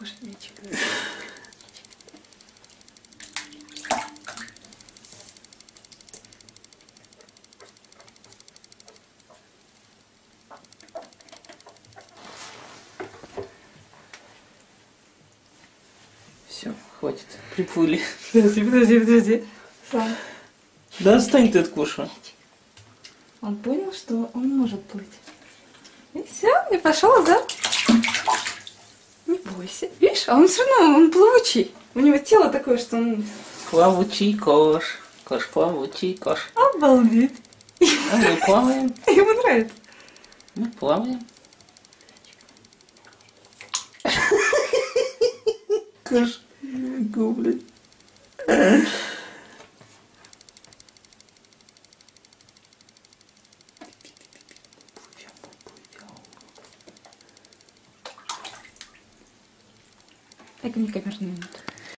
покушать мячик. Все, хватит. Приплыли. Подожди, подожди, подожди. Сам. Да отстань ты от Коша. Он понял, что он может плыть. И все, и пошел за. Не бойся. Видишь, а он все равно, он плавучий. У него тело такое, что он Плавучий кош. Кош, плавучий кош. обалдеть. А мы плаваем. Ему нравится. Мы плаваем. Кош. Гублин. Мне камеру на минуту.